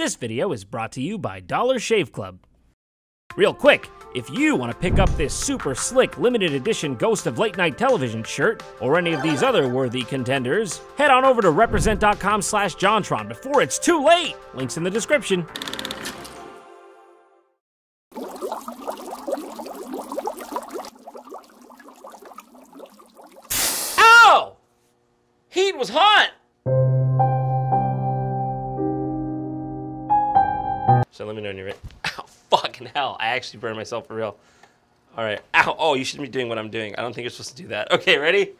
This video is brought to you by Dollar Shave Club. Real quick, if you want to pick up this super slick limited edition Ghost of Late Night Television shirt, or any of these other worthy contenders, head on over to represent.com slash JonTron before it's too late! Links in the description. I actually burned myself for real. All right. Ow. Oh, you shouldn't be doing what I'm doing. I don't think you're supposed to do that. Okay, ready?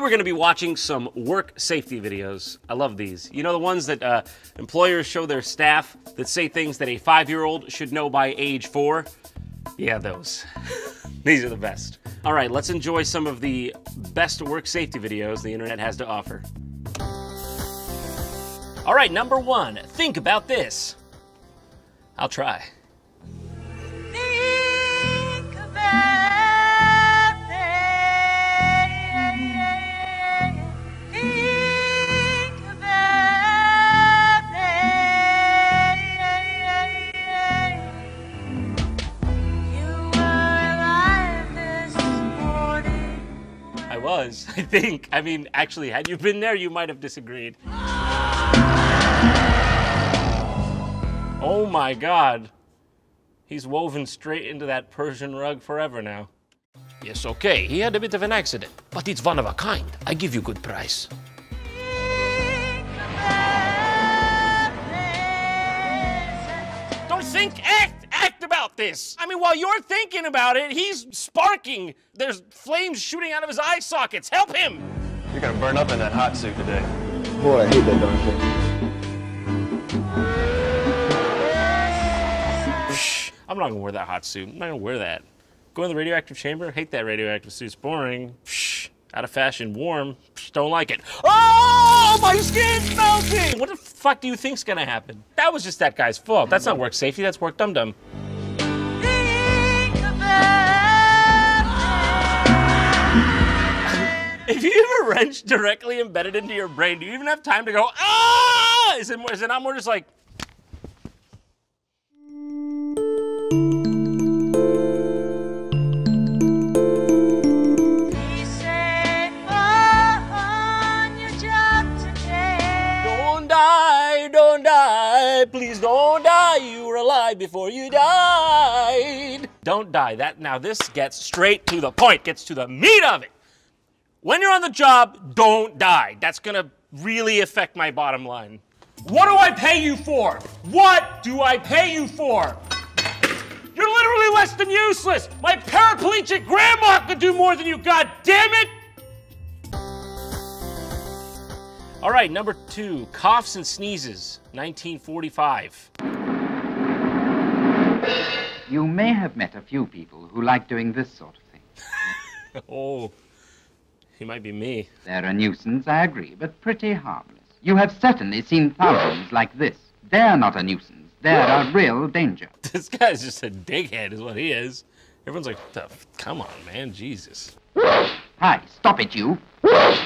We're going to be watching some work safety videos. I love these. You know the ones that uh, employers show their staff that say things that a five-year-old should know by age four? Yeah, those. these are the best. All right, let's enjoy some of the best work safety videos the internet has to offer. All right, number one, think about this. I'll try. Was, I think. I mean, actually, had you been there, you might have disagreed. Oh my god. He's woven straight into that Persian rug forever now. Yes, okay, he had a bit of an accident, but it's one of a kind. I give you good price. This. I mean, while you're thinking about it, he's sparking. There's flames shooting out of his eye sockets. Help him! You're gonna burn up in that hot suit today. Boy, I hate that darn thing. Shh, I'm not gonna wear that hot suit. I'm not gonna wear that. Go in the radioactive chamber. Hate that radioactive suit. It's boring. Shh, out of fashion. Warm. Psh, don't like it. Oh, my skin's melting. What the fuck do you think's gonna happen? That was just that guy's fault. That's not work safety. That's work dum dum. If you have a wrench directly embedded into your brain, do you even have time to go ah? Is it more, is it not more just like? it. Be safe on your job today. Don't die, don't die, please don't die. You were alive before you died. Don't die. That now this gets straight to the point, gets to the meat of it. When you're on the job, don't die. That's gonna really affect my bottom line. What do I pay you for? What do I pay you for? You're literally less than useless. My paraplegic grandma could do more than you, god damn it! All right, number two, coughs and sneezes, 1945. You may have met a few people who like doing this sort of thing. Oh, he might be me. They're a nuisance, I agree, but pretty harmless. You have certainly seen thousands like this. They're not a nuisance. They're a real danger. This guy's just a dighead, is what he is. Everyone's like, "The f- come on, man, Jesus. Hi, stop it, you.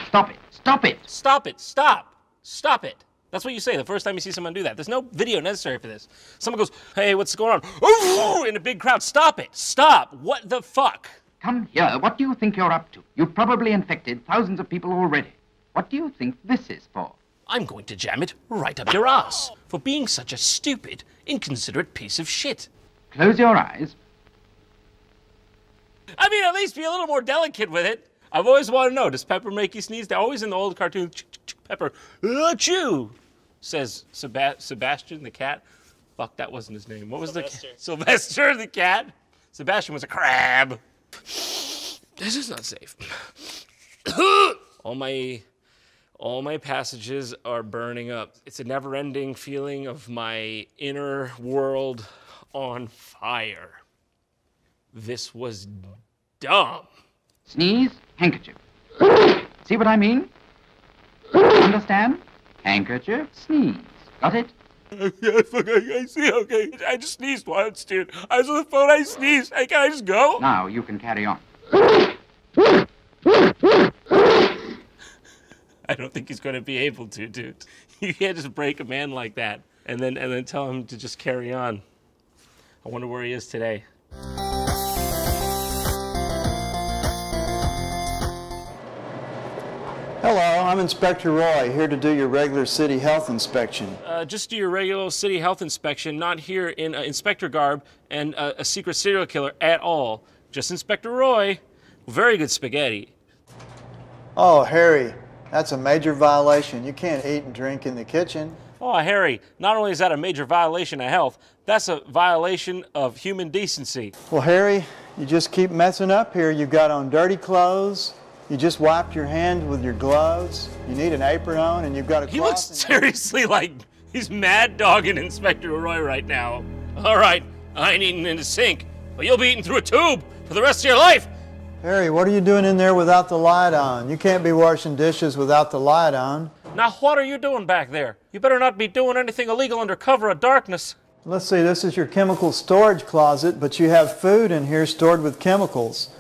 Stop it. Stop it. Stop it, stop, stop it. That's what you say the first time you see someone do that. There's no video necessary for this. Someone goes, hey, what's going on? In a big crowd, stop it, stop. What the fuck? Come here. What do you think you're up to? You've probably infected thousands of people already. What do you think this is for? I'm going to jam it right up your ass for being such a stupid, inconsiderate piece of shit. Close your eyes. I mean, at least be a little more delicate with it. I've always wanted to know, does Pepper make you sneeze? They're always in the old cartoon, "Ch- ch- ch- Pepper, achoo, says Seba- Sebastian the cat. Fuck, that wasn't his name. What was the cat? Sylvester the cat? Sebastian was a crab. This is not safe. all my all my passages are burning up. It's a never-ending feeling of my inner world on fire. This was dumb. Sneeze, handkerchief. See what I mean? Understand? Handkerchief, sneeze. Got it? I, I see. Okay, I just sneezed once, dude. I was on the phone. I sneezed. Hey, can I just go? Now you can carry on. I don't think he's going to be able to, dude. You can't just break a man like that and then and then tell him to just carry on. I wonder where he is today. Hello, I'm Inspector Roy, here to do your regular city health inspection. Uh, just do your regular city health inspection, not here in uh, inspector garb and uh, a secret serial killer at all. Just Inspector Roy. Very good spaghetti. Oh, Harry, that's a major violation. You can't eat and drink in the kitchen. Oh, Harry, not only is that a major violation of health, that's a violation of human decency. Well, Harry, you just keep messing up here. You've got on dirty clothes. You just wiped your hand with your gloves. You need an apron on, and you've got a He looks seriously like he's mad dogging Inspector Roy right now. All right, I ain't eating in the sink, but you'll be eating through a tube for the rest of your life. Harry, what are you doing in there without the light on? You can't be washing dishes without the light on. Now, what are you doing back there? You better not be doing anything illegal under cover of darkness. Let's see, this is your chemical storage closet, but you have food in here stored with chemicals.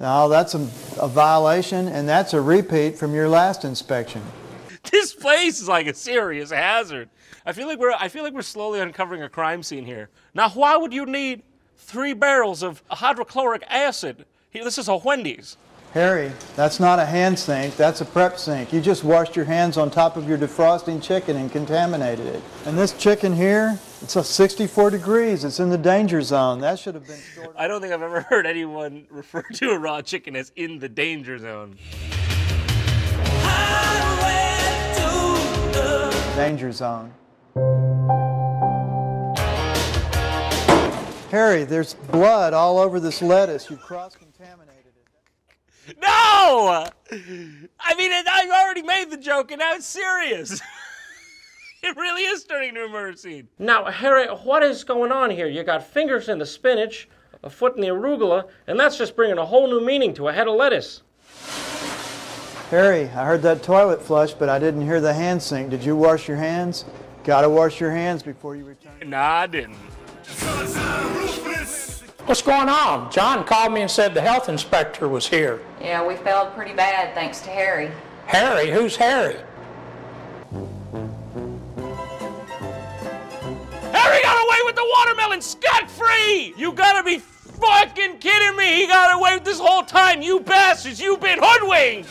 Now, that's a, a violation, and that's a repeat from your last inspection. This place is like a serious hazard. I feel like we're I feel like we're slowly uncovering a crime scene here. Now, why would you need three barrels of hydrochloric acid? Here, this is a Wendy's. Harry, that's not a hand sink, that's a prep sink. You just washed your hands on top of your defrosting chicken and contaminated it. And this chicken here, it's a 64 degrees. It's in the danger zone. That should have been I don't think I've ever heard anyone refer to a raw chicken as in the danger zone. danger zone. Harry, there's blood all over this lettuce. You cross-contaminated it. No! I mean, it, I've already made the joke, and now it's serious. it really is turning into a murder scene. Now, Harry, what is going on here? You got fingers in the spinach, a foot in the arugula, and that's just bringing a whole new meaning to a head of lettuce. Harry, I heard that toilet flush, but I didn't hear the hand sink. Did you wash your hands? Gotta wash your hands before you return. Nah, I didn't. What's going on? John called me and said the health inspector was here. Yeah, we failed pretty bad thanks to Harry. Harry? Who's Harry? Harry watermelon scot free! You gotta be fucking kidding me! He got away with this whole time! You bastards! You've been hoodwinked!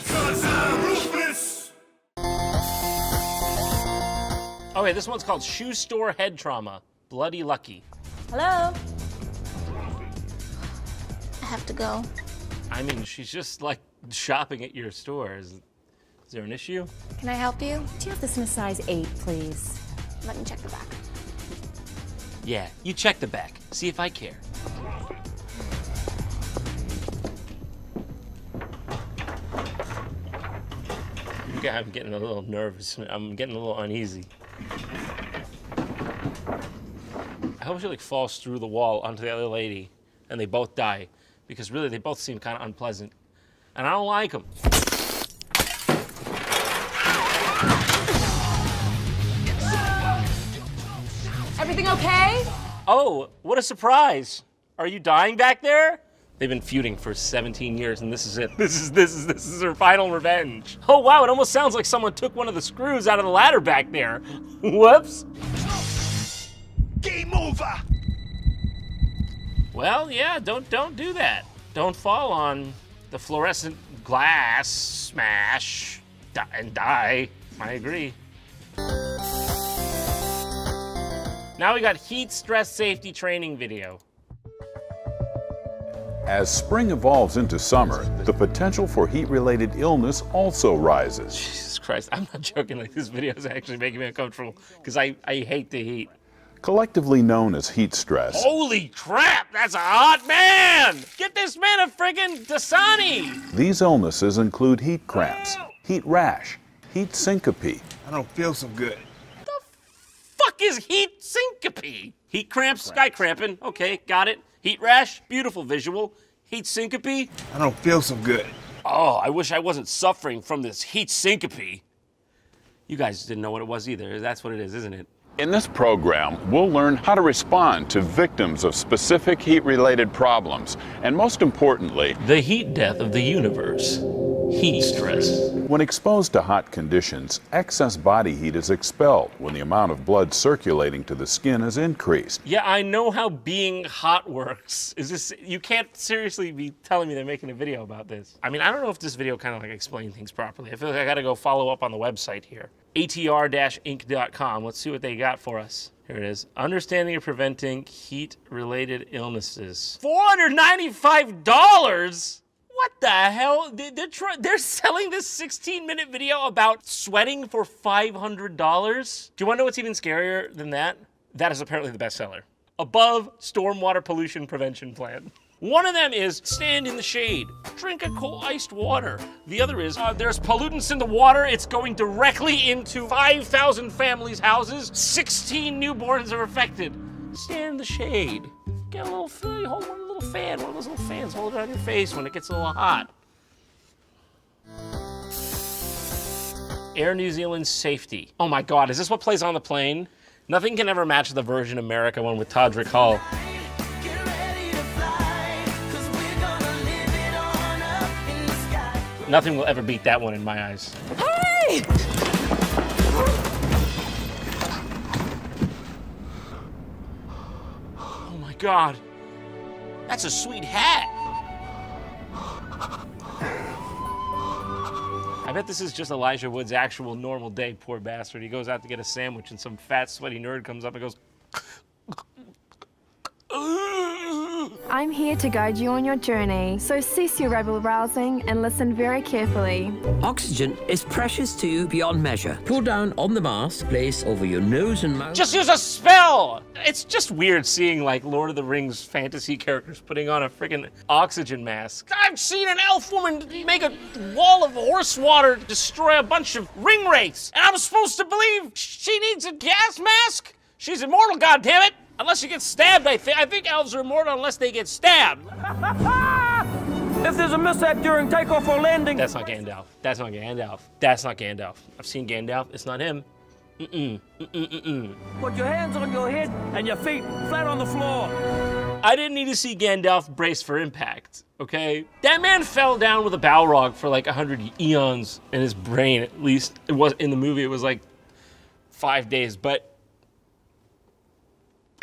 Okay, this one's called Shoe Store Head Trauma. Bloody Lucky. Hello? I have to go. I mean, she's just like shopping at your store. Is, is there an issue? Can I help you? Do you have this in a size 8, please? Let me check the back. Yeah, you check the back. See if I care. I'm getting a little nervous. I'm getting a little uneasy. I hope she like falls through the wall onto the other lady, and they both die, because really they both seem kind of unpleasant, and I don't like them. Oh, what a surprise! Are you dying back there? They've been feuding for 17 years, and this is it. This is this is this is her final revenge. Oh wow! It almost sounds like someone took one of the screws out of the ladder back there. Whoops. Game over! Well, yeah. Don't don't do that. Don't fall on the fluorescent glass smash and die. I agree. Now we got heat stress safety training video. As spring evolves into summer, the potential for heat related illness also rises. Jesus Christ, I'm not joking. Like this video is actually making me uncomfortable because I, I hate the heat. Collectively known as heat stress, Holy crap, that's a hot man! Get this man a friggin' Dasani! these illnesses include heat cramps, heat rash, heat syncope, I don't feel so good. Fuck is heat syncope? Heat cramps, sky cramping. Okay, got it. Heat rash, beautiful visual. Heat syncope. I don't feel so good. Oh, I wish I wasn't suffering from this heat syncope. You guys didn't know what it was either. That's what it is, isn't it? In this program, we'll learn how to respond to victims of specific heat related problems, and most importantly, The heat death of the universe. Heat stress. when exposed to hot conditions, excess body heat is expelled when the amount of blood circulating to the skin is increased. Yeah, I know how being hot works. Is this you can't seriously be telling me they're making a video about this. I mean, I don't know if this video kind of like explained things properly. I feel like I got to go follow up on the website here. atr-inc.com. Let's see what they got for us. Here it is. Understanding and preventing heat-related illnesses. $495? What the hell? They- They're, try- they're selling this 16 minute video about sweating for $500? Do you want to know what's even scarier than that? That is apparently the bestseller. Above stormwater pollution prevention plan. One of them is stand in the shade, drink a cold iced water. The other is uh, there's pollutants in the water. It's going directly into 5,000 families' houses. 16 newborns are affected. Stand in the shade. Get a little, hold little fan, one of those little fans, hold it on your face when it gets a little hot. Air New Zealand safety. Oh my God, is this what plays on the plane? Nothing can ever match the Virgin America one with Todrick Hall. Nothing will ever beat that one in my eyes. Hey! Oh my God. That's a sweet hat. I bet this is just Elijah Wood's actual normal day, poor bastard. He goes out to get a sandwich and some fat, sweaty nerd comes up and goes, I'm here to guide you on your journey, so cease your rebel rousing and listen very carefully. Oxygen is precious to you beyond measure. Pull down on the mask, place over your nose and mouth. Just use a spell! It's just weird seeing like Lord of the Rings fantasy characters putting on a freaking oxygen mask. I've seen an elf woman make a wall of horse water destroy a bunch of ring wraiths, and I'm supposed to believe she needs a gas mask? She's immortal, goddammit! Unless you get stabbed, I think. I think elves are immortal unless they get stabbed. If there's a mishap during takeoff or landing. That's not Gandalf. That's not Gandalf. That's not Gandalf. I've seen Gandalf. It's not him. Mm-mm. Mm-mm. Mm-mm. Put your hands on your head and your feet flat on the floor. I didn't need to see Gandalf brace for impact, okay? That man fell down with a Balrog for like 100 eons in his brain, at least. It was in the movie, it was like five days, but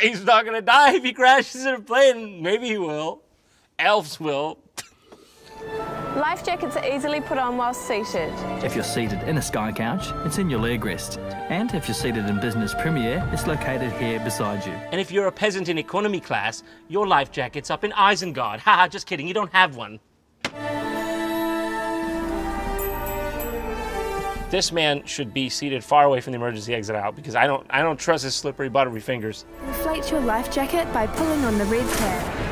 he's not gonna die if he crashes in a plane. Maybe he will. Elves will. Life jackets are easily put on while seated. If you're seated in a Skycouch, it's in your leg rest. And if you're seated in business premier, it's located here beside you. And if you're a peasant in economy class, your life jacket's up in Isengard. Haha, just kidding, you don't have one. This man should be seated far away from the emergency exit out because I don't I don't trust his slippery buttery fingers. Inflate your life jacket by pulling on the red tab.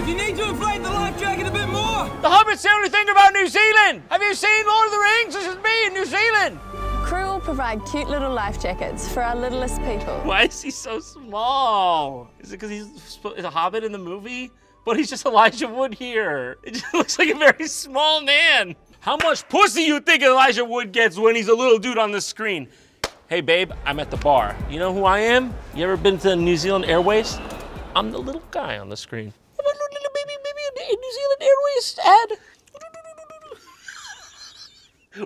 If you need to inflate the life jacket a bit more. The Hobbit's the only thing about New Zealand! Have you seen Lord of the Rings? This is me in New Zealand! Crew will provide cute little life jackets for our littlest people. Why is he so small? Is it because he's a hobbit in the movie? But he's just Elijah Wood here. It just looks like a very small man. How much pussy you think Elijah Wood gets when he's a little dude on the screen? Hey babe, I'm at the bar. You know who I am? You ever been to New Zealand Airways? I'm the little guy on the screen. I'm a little baby, baby in New Zealand Airways ad.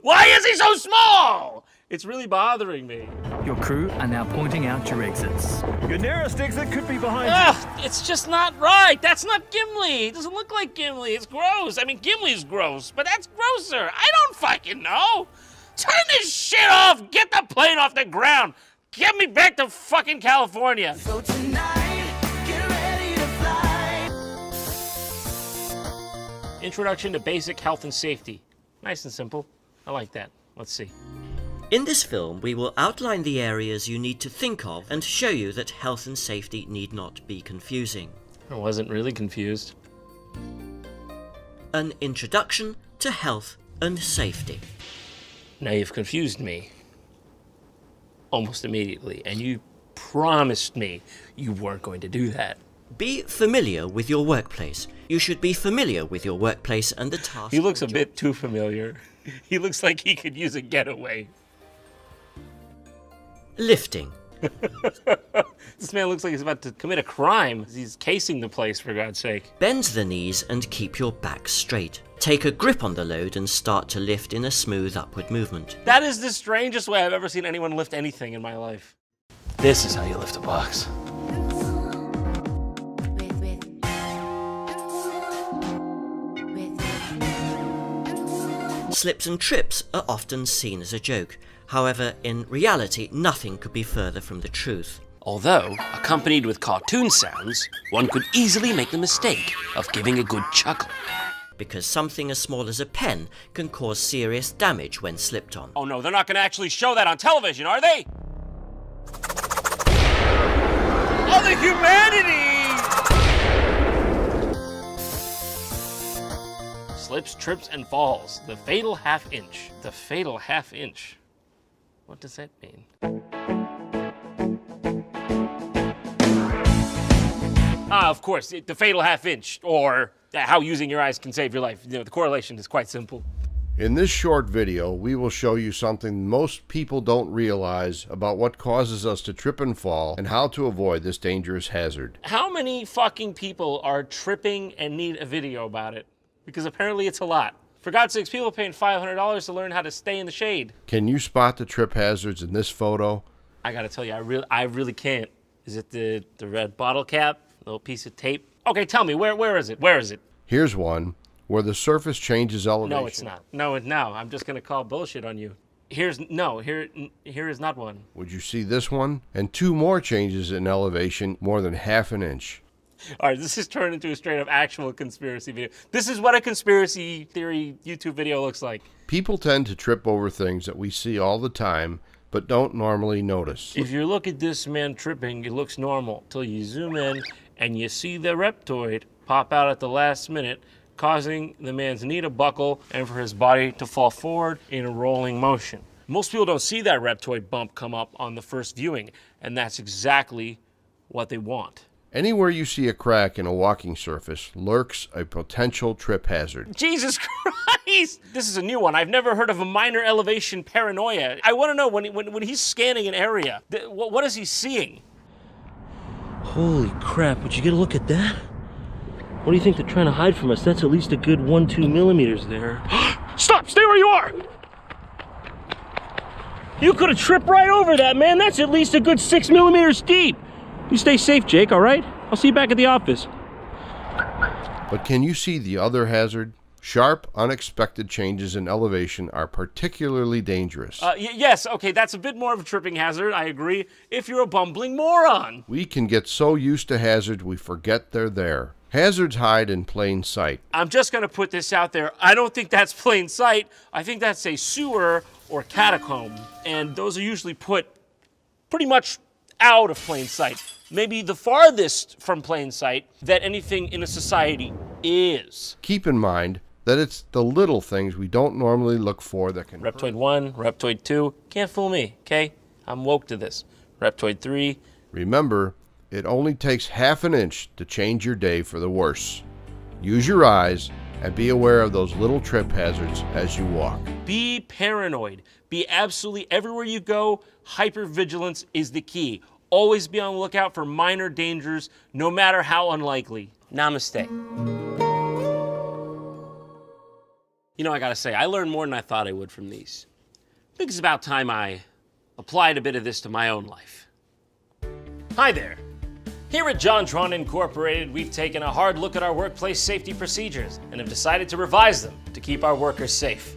Why is he so small? It's really bothering me. Your crew are now pointing out your exits. Your nearest exit could be behind Ugh, it's just not right. That's not Gimli. It doesn't look like Gimli. It's gross. I mean, Gimli's gross, but that's grosser. I don't fucking know. Turn this shit off. Get the plane off the ground. Get me back to fucking California. So tonight, get ready to fly. Introduction to basic health and safety. Nice and simple. I like that. Let's see. In this film, we will outline the areas you need to think of and show you that health and safety need not be confusing. I wasn't really confused. An introduction to health and safety. Now you've confused me almost immediately, and you promised me you weren't going to do that. Be familiar with your workplace. You should be familiar with your workplace and the tasks. He looks a bit too familiar. He looks like he could use a getaway. Lifting. This man looks like he's about to commit a crime. He's casing the place, for God's sake. Bend the knees and keep your back straight. Take a grip on the load and start to lift in a smooth upward movement. That is the strangest way I've ever seen anyone lift anything in my life. This is how you lift a box. Slips and trips are often seen as a joke. However, in reality, nothing could be further from the truth. Although, accompanied with cartoon sounds, one could easily make the mistake of giving a good chuckle. Because something as small as a pen can cause serious damage when slipped on. Oh no, they're not gonna actually show that on television, are they? Oh, the humanity! Slips, trips, and falls. The fatal half inch. The fatal half inch. What does that mean? Ah, of course, it, the fatal half inch, or how using your eyes can save your life. You know, the correlation is quite simple. In this short video, we will show you something most people don't realize about what causes us to trip and fall and how to avoid this dangerous hazard. How many fucking people are tripping and need a video about it? Because apparently it's a lot. For God's sakes, people are paying $500 to learn how to stay in the shade. Can you spot the trip hazards in this photo? I gotta tell you, I really, I really can't. Is it the, the red bottle cap? Little piece of tape? Okay, tell me, where, where is it? Where is it? Here's one where the surface changes elevation. No, it's not. No, it- no, I'm just gonna call bullshit on you. Here's, no, here, here is not one. Would you see this one? And two more changes in elevation more than half an inch. All right, this has turned into a straight up actual conspiracy video. This is what a conspiracy theory YouTube video looks like. People tend to trip over things that we see all the time but don't normally notice. If you look at this man tripping, it looks normal till you zoom in and you see the reptoid pop out at the last minute, causing the man's knee to buckle and for his body to fall forward in a rolling motion. Most people don't see that reptoid bump come up on the first viewing, and that's exactly what they want. Anywhere you see a crack in a walking surface lurks a potential trip hazard. Jesus Christ! This is a new one. I've never heard of a minor elevation paranoia. I want to know when, when, when he's scanning an area, th- what, what is he seeing? Holy crap, would you get a look at that? What do you think they're trying to hide from us? That's at least a good one, two millimeters there. Stop! Stay where you are! You could have tripped right over that, man. That's at least a good six millimeters deep. You stay safe, Jake, all right? I'll see you back at the office. But can you see the other hazard? Sharp, unexpected changes in elevation are particularly dangerous. Uh, y- yes, okay, that's a bit more of a tripping hazard, I agree, if you're a bumbling moron. We can get so used to hazards we forget they're there. Hazards hide in plain sight. I'm just going to put this out there. I don't think that's plain sight. I think that's a sewer or catacomb. And those are usually put pretty much out of plain sight. Maybe the farthest from plain sight that anything in a society is. Keep in mind that it's the little things we don't normally look for that can. Reptoid 1, Reptoid 2, can't fool me, okay? I'm woke to this. Reptoid 3. Remember, it only takes half an inch to change your day for the worse. Use your eyes and be aware of those little trip hazards as you walk. Be paranoid. Be absolutely everywhere you go. Hypervigilance is the key. Always be on the lookout for minor dangers, no matter how unlikely. Namaste. You know, I gotta say, I learned more than I thought I would from these. I think it's about time I applied a bit of this to my own life. Hi there. Here at JonTron Incorporated, we've taken a hard look at our workplace safety procedures and have decided to revise them to keep our workers safe.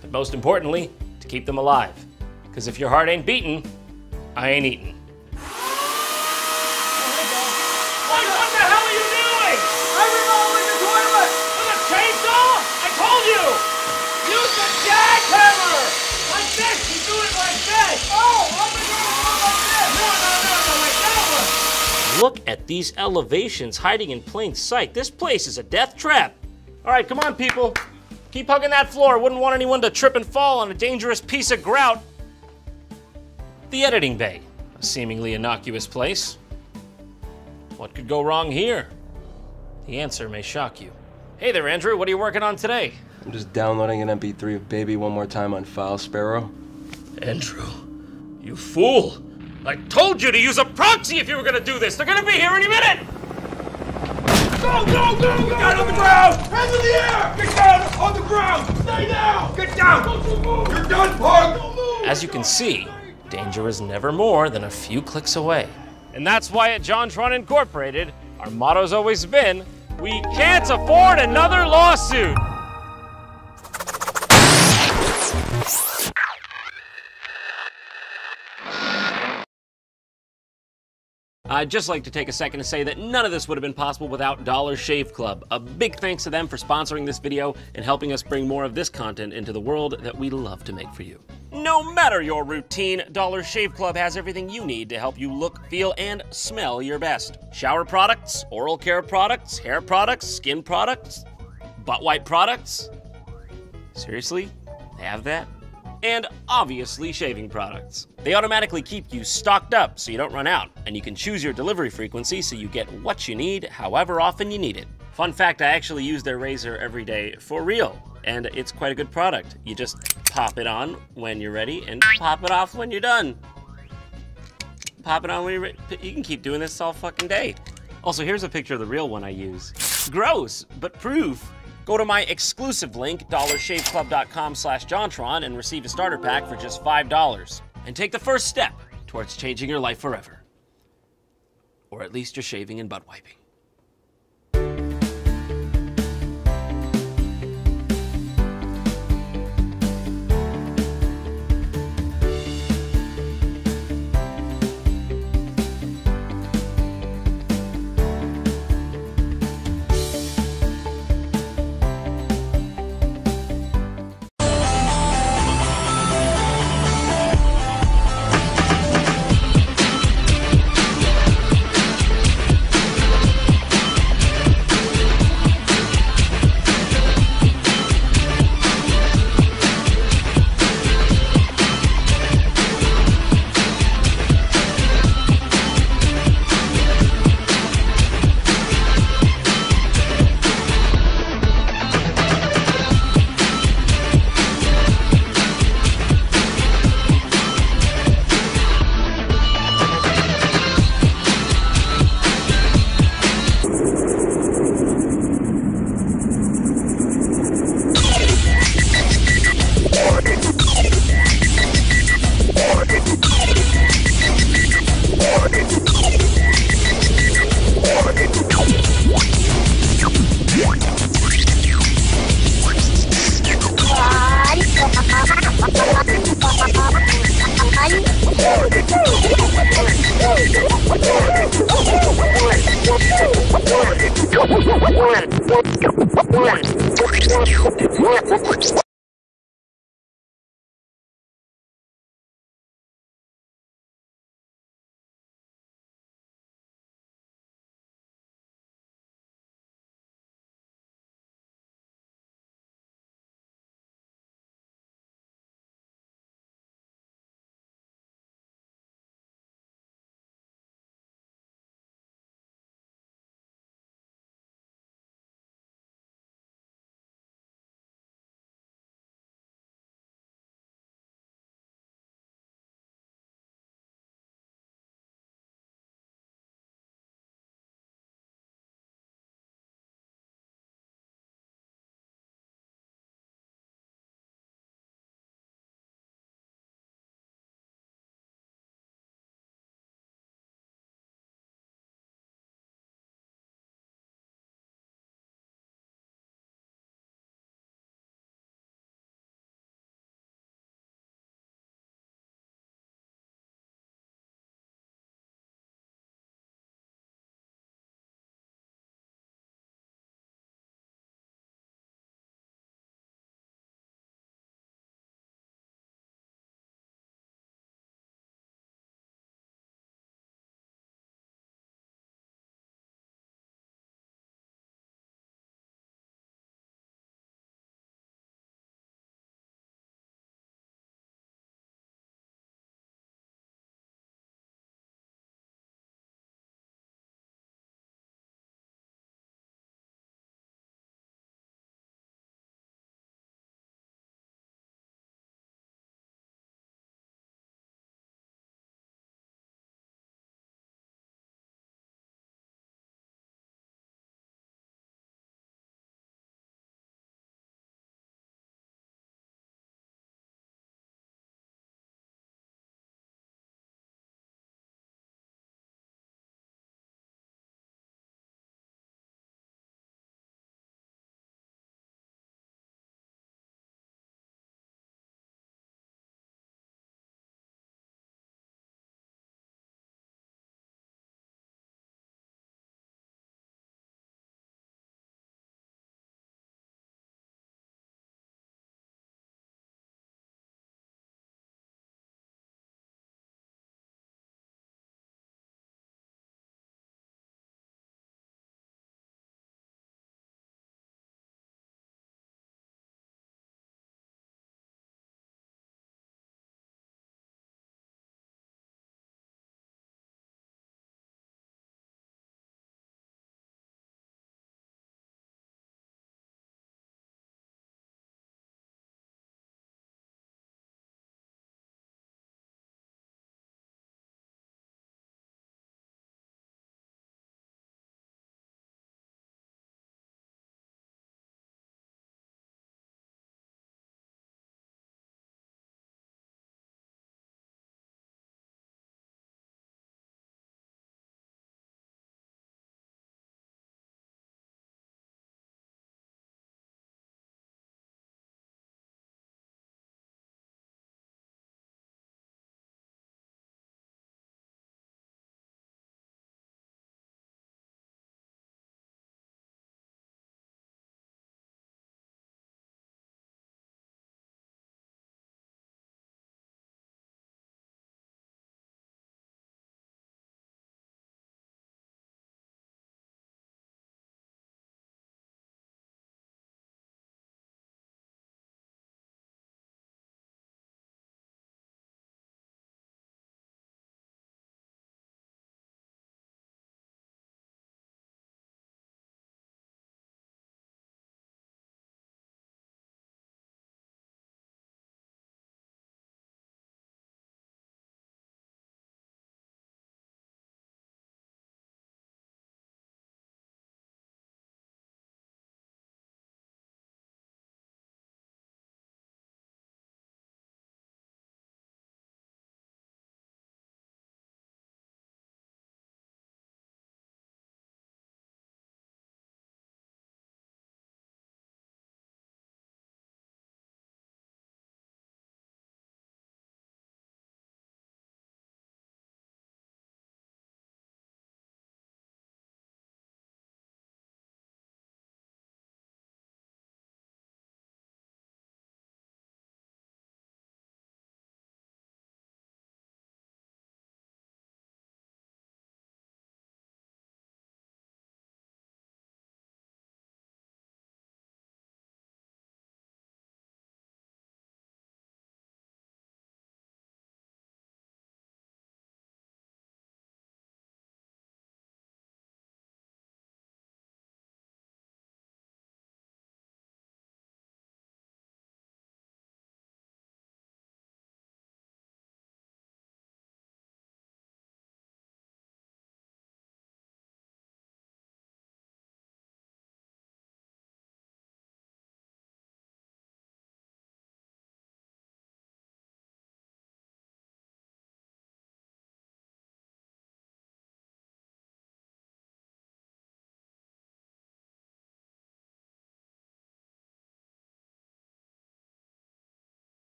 But most importantly, to keep them alive. Because if your heart ain't beating, I ain't eating. Look at these elevations hiding in plain sight. This place is a death trap. All right, come on, people. Keep hugging that floor. Wouldn't want anyone to trip and fall on a dangerous piece of grout. The editing bay, a seemingly innocuous place. What could go wrong here? The answer may shock you. Hey there, Andrew. What are you working on today? I'm just downloading an MP3 of Baby One More Time on File Sparrow. Andrew, you fool! I told you to use a proxy if you were gonna do this. They're gonna be here any minute. Go, go, go, go! Get down on the ground! Hands in the air! Get down on the ground! Stay down! Get down! Don't you move! You're done, punk! Don't move! As you can see, danger is never more than a few clicks away. And that's why at JonTron Incorporated, our motto's always been, we can't afford another lawsuit. I'd just like to take a second to say that none of this would have been possible without Dollar Shave Club. A big thanks to them for sponsoring this video and helping us bring more of this content into the world that we love to make for you. No matter your routine, Dollar Shave Club has everything you need to help you look, feel, and smell your best. Shower products, oral care products, hair products, skin products, butt wipe products. Seriously? They have that? And obviously shaving products. They automatically keep you stocked up so you don't run out, and you can choose your delivery frequency so you get what you need however often you need it. Fun fact, I actually use their razor every day for real, and it's quite a good product. You just pop it on when you're ready and pop it off when you're done. Pop it on when you're ready. You can keep doing this all fucking day. Also, here's a picture of the real one I use. Gross, but proof. Go to my exclusive link, dollarshaveclub.com slash JonTron, and receive a starter pack for just $5. And take the first step towards changing your life forever. Or at least your shaving and butt wiping.